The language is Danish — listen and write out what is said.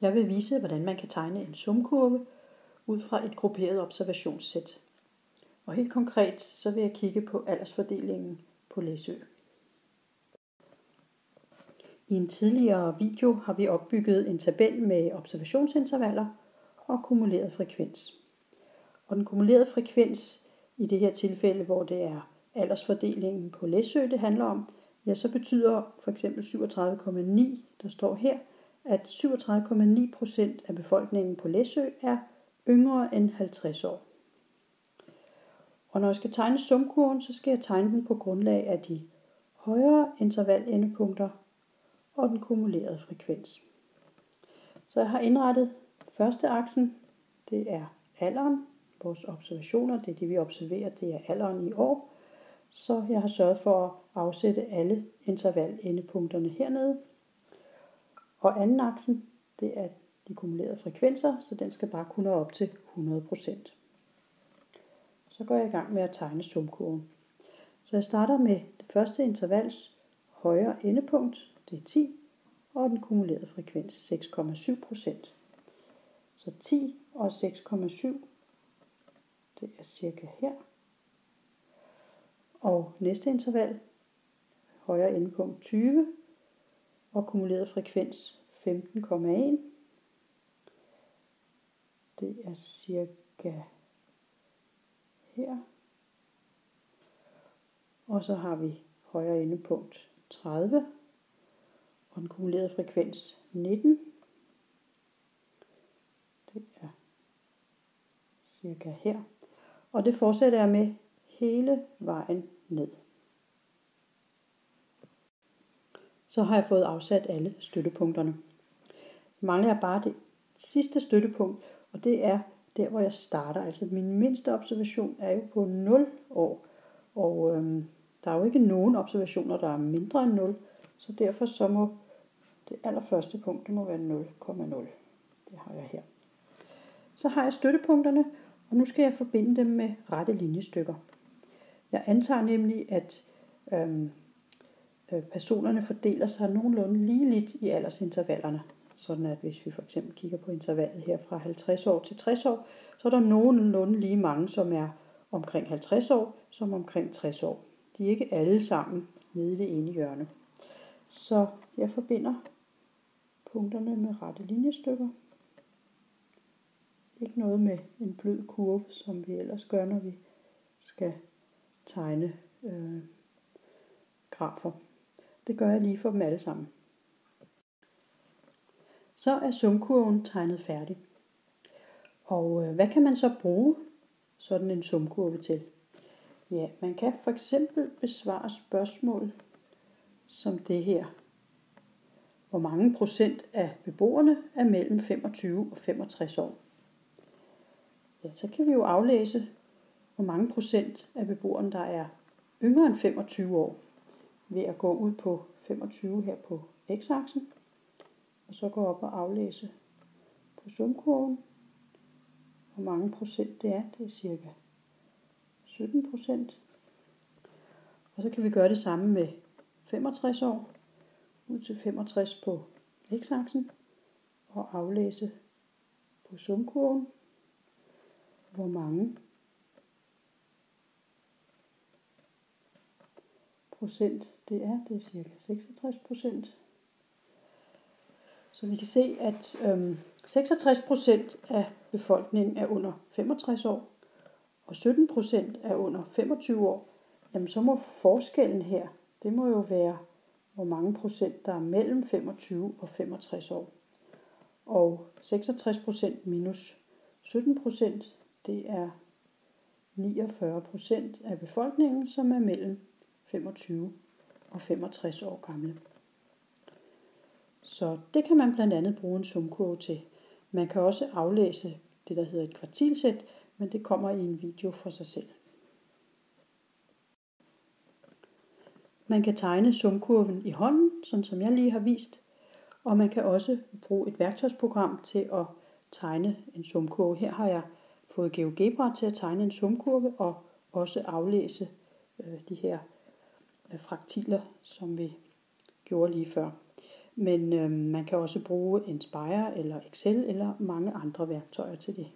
Jeg vil vise, hvordan man kan tegne en sumkurve ud fra et grupperet observationssæt. Og helt konkret, så vil jeg kigge på aldersfordelingen på Læsø. I en tidligere video har vi opbygget en tabel med observationsintervaller og kumuleret frekvens. Og den kumulerede frekvens i det her tilfælde, hvor det er aldersfordelingen på Læsø, det handler om, ja, så betyder for eksempel 37,9, der står her, at 37,9 procent af befolkningen på Læsø er yngre end 50 år. Og når jeg skal tegne sumkurven, så skal jeg tegne den på grundlag af de højere intervalendepunkter og den kumulerede frekvens. Så jeg har indrettet første aksen, det er alderen, vores observationer, det er det vi observerer, det er alderen i år. Så jeg har sørget for at afsætte alle intervalendepunkterne hernede. Og anden aksen, det er de kumulerede frekvenser, så den skal bare kunne nå op til 100%. Så går jeg i gang med at tegne sumkurven. Så jeg starter med det første intervals højre endepunkt, det er 10, og den kumulerede frekvens 6,7% Så 10 og 6,7, det er cirka her. Og næste interval, højre endepunkt 20, og kumuleret frekvens 15,1. Det er cirka her. Og så har vi højre endepunkt 30 og den kumulerede frekvens 19. Det er cirka her. Og det fortsætter jeg med hele vejen ned. Så har jeg fået afsat alle støttepunkterne. Så mangler jeg bare det sidste støttepunkt, og det er der, hvor jeg starter. Altså min mindste observation er jo på 0 år, og øhm, der er jo ikke nogen observationer, der er mindre end 0, så derfor så må det allerførste punkt, det må være 0,0. Det har jeg her. Så har jeg støttepunkterne, og nu skal jeg forbinde dem med rette linjestykker. Jeg antager nemlig, at øhm, Øh, personerne fordeler sig nogenlunde ligeligt i aldersintervallerne. Sådan at hvis vi for eksempel kigger på intervallet her fra 50 år til 60 år, så er der nogenlunde lige mange, som er omkring 50 år, som omkring 60 år. De er ikke alle sammen nede i det ene hjørne. Så jeg forbinder punkterne med rette linjestykker. Ikke noget med en blød kurve, som vi ellers gør, når vi skal tegne øh, grafer. Det gør jeg lige for dem alle sammen. Så er sumkurven tegnet færdig. Og øh, hvad kan man så bruge sådan en sumkurve til? Ja, man kan for eksempel besvare spørgsmål som det her. Hvor mange procent af beboerne er mellem 25 og 65 år? Ja, så kan vi jo aflæse, hvor mange procent af beboerne, der er yngre end 25 år, ved at gå ud på 25 her på x-aksen, og så gå op og aflæse på sumkurven, hvor mange procent det er. Det er cirka 17 procent. Og så kan vi gøre det samme med 65 år, ud til 65 på x-aksen, og aflæse på sumkurven, hvor mange procent det er. Det er cirka 66 procent. Så vi kan se, at øhm, 66 procent af befolkningen er under 65 år, og 17 procent er under 25 år. Jamen så må forskellen her, det må jo være, hvor mange procent der er mellem 25 og 65 år. Og 66 procent minus 17 procent, det er 49 procent af befolkningen, som er mellem 25 og 65 år gamle. Så det kan man blandt andet bruge en sumkurve til. Man kan også aflæse det, der hedder et kvartilsæt, men det kommer i en video for sig selv. Man kan tegne sumkurven i hånden, sådan som jeg lige har vist, og man kan også bruge et værktøjsprogram til at tegne en sumkurve. Her har jeg fået GeoGebra til at tegne en sumkurve og også aflæse øh, de her fraktiler, som vi gjorde lige før. Men øh, man kan også bruge Inspire eller Excel eller mange andre værktøjer til det.